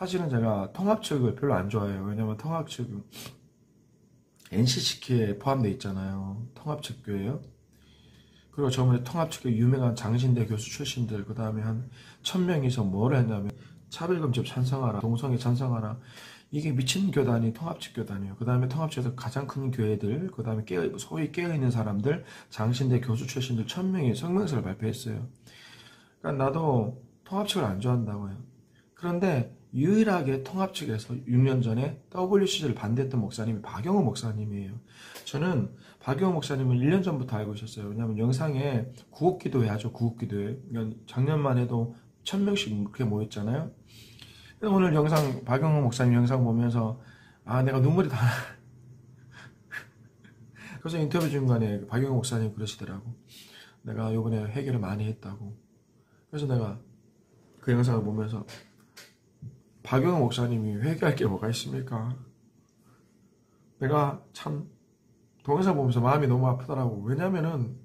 사실은 제가 통합 측을 별로 안 좋아해요. 왜냐면 통합 측은 NCCK에 포함되어 있잖아요. 통합 측 교회요. 그리고 저번에 통합 측의 유명한 장신대 교수 출신들 그 다음에 한 천명이서 뭘 했냐면 차별금지 찬성하라 동성애 찬성하라 이게 미친 교단이 통합측 교단이에요. 그 다음에 통합측에서 가장 큰 교회들, 그 다음에 깨어, 소위 깨어있는 사람들, 장신대 교수 출신들 천명의 성명서를 발표했어요. 그러니까 나도 통합측을 안 좋아한다고요. 그런데 유일하게 통합 측에서 6년 전에 WC를 반대했던 목사님이 박영호 목사님이에요. 저는 박영호 목사님은 1년 전부터 알고 있었어요. 왜냐하면 영상에 구국기도회 하죠. 구국기도회. 작년만 해도 1000명씩 그렇게 모였잖아요. 오늘 영상 박영호 목사님 영상 보면서 아 내가 눈물이 다 그래서 인터뷰 중간에 박영호 목사님 그러시더라고 내가 요번에 회개를 많이 했다고 그래서 내가 그 영상을 보면서 박영호 목사님이 회개할 게 뭐가 있습니까? 내가 참 동영상 보면서 마음이 너무 아프더라고. 왜냐면은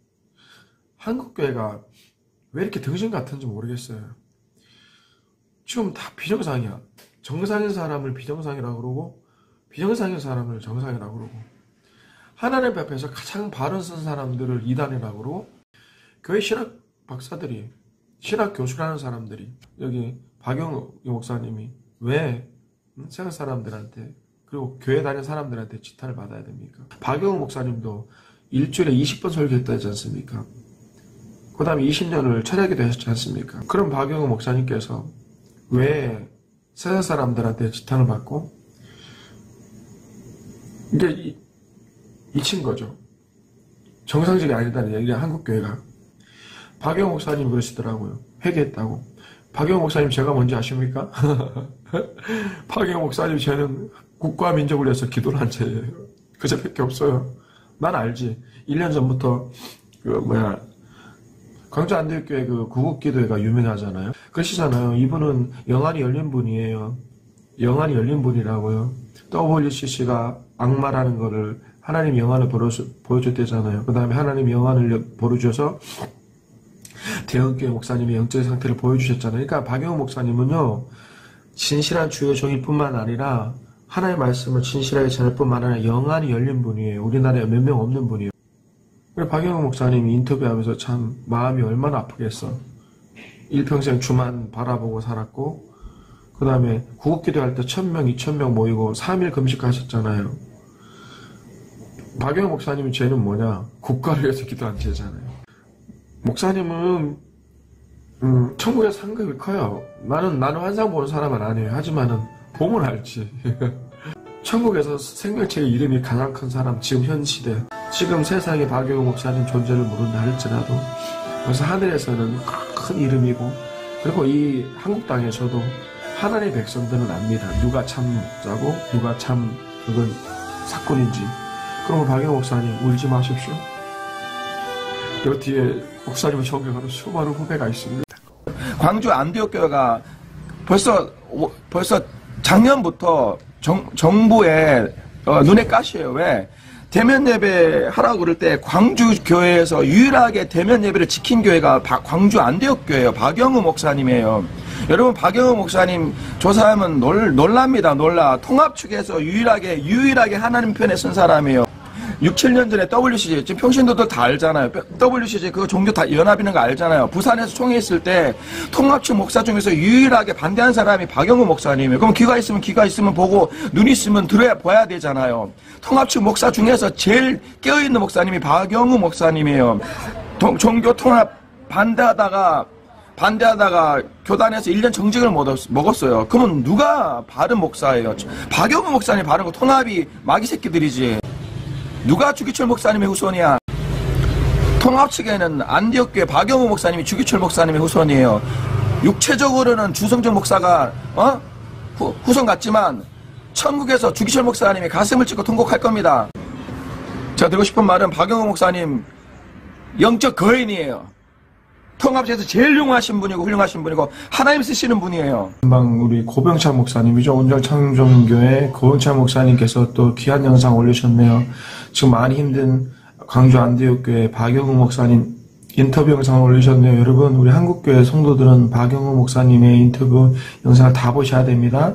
한국교회가 왜 이렇게 등신 같은지 모르겠어요. 지금 다 비정상이야. 정상인 사람을 비정상이라고 그러고 비정상인 사람을 정상이라고 그러고 하나님 앞에서 가장 바른 쓴 사람들을 이단이라고 그러고 교회 신학 박사들이 신학 교수라는 사람들이 여기 박영우 목사님이 왜 세상 사람들한테 그리고 교회 다니는 사람들한테 지탄을 받아야 됩니까? 박영우 목사님도 일주일에 20번 설교했다지 않습니까? 그 다음에 20년을 철학기도 했지 않습니까? 그럼 박영우 목사님께서 왜 세상 사람들한테 지탄을 받고 이게 잊힌 거죠. 정상적이 아니다는 얘기가 한국 교회가. 박영 목사님 그러시더라고요. 회개했다고. 박영 목사님 제가 뭔지 아십니까? 박영 목사님 저는 국가 민족을 위해서 기도를 한 죄예요. 그저밖에 없어요. 난 알지. 1년 전부터 그 뭐야 광주 안대교회 그 구국기도회가 유명하잖아요. 그러시잖아요. 이분은 영안이 열린 분이에요. 영안이 열린 분이라고요. WCC가 악마라는 거를 하나님 영안을 보여줬대잖아요. 그 다음에 하나님 영안을 보여줘서 대형교회 목사님의 영적인 상태를 보여주셨잖아요. 그러니까 박영호 목사님은요. 진실한 주요 종일 뿐만 아니라 하나님의 말씀을 진실하게 전할 뿐만 아니라 영안이 열린 분이에요. 우리나라에 몇 명 없는 분이에요. 그래 박영호 목사님이 인터뷰하면서 참 마음이 얼마나 아프겠어. 일평생 주만 바라보고 살았고 그 다음에 구국기도 할 때 천명, 이천명 모이고 3일 금식하셨잖아요. 박영호 목사님 죄는 뭐냐? 국가를 위해서 기도한 죄잖아요. 목사님은 음, 천국의 상급이 커요. 나는 나는 환상 보는 사람은 아니에요. 하지만은 보면 알지. 천국에서 생명체의 이름이 가장 큰 사람 지금 현 시대 지금 세상에 박영호 목사님 존재를 모른다 할지라도 그래서 하늘에서는 큰 이름이고 그리고 이 한국 땅에서도 하나님의 백성들은 압니다. 누가 참 목자고 누가 참 그건 사건인지. 그러면 박영호 목사님 울지 마십시오. 여 뒤에 목사님을 존경하는 수많은 후배가 있습니다. 광주 안디옥교회가 벌써 벌써 작년부터 정, 정부의 어, 눈에 가시에요. 왜? 대면 예배 하라고 그럴 때 광주 교회에서 유일하게 대면 예배를 지킨 교회가 바, 광주 안대역 교회예요. 박영우 목사님이에요. 여러분 박영우 목사님 조사하면 놀, 놀랍니다. 놀라. 통합 측에서 유일하게 유일하게 하나님 편에 쓴 사람이에요. 6, 7년 전에 WCG, 지금 평신도들 다 알잖아요. WCG 그 종교 다 연합이는 거 알잖아요. 부산에서 총회 있을 때 통합측 목사 중에서 유일하게 반대한 사람이 박영우 목사님이에요. 그럼 귀가 있으면 귀가 있으면 보고 눈 있으면 들어야 봐야 되잖아요. 통합측 목사 중에서 제일 깨어있는 목사님이 박영우 목사님이에요. 동, 종교 통합 반대하다가 반대하다가 교단에서 1년 정직을 먹었어요. 그러면 누가 바른 목사예요? 박영우 목사님 바른 거 통합이 마귀 새끼들이지. 누가 주기철 목사님의 후손이야? 통합 측에는 안디옥교회 박영호 목사님이 주기철 목사님의 후손이에요. 육체적으로는 주성준 목사가 어? 후, 후손 같지만 천국에서 주기철 목사님이 가슴을 찢고 통곡할 겁니다. 제가 드리고 싶은 말은 박영호 목사님 영적 거인이에요. 통합에서 제일 훌륭하신 분이고 훌륭하신 분이고 하나님 쓰시는 분이에요. 금방 우리 고병찬 목사님이죠. 온정 창조교회 고병찬 목사님께서 또 귀한 영상 올리셨네요. 지금 많이 힘든 광주 안디옥교회 박영우 목사님 인터뷰 영상을 올리셨네요. 여러분 우리 한국교회 성도들은 박영우 목사님의 인터뷰 영상을 다 보셔야 됩니다.